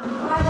ว่า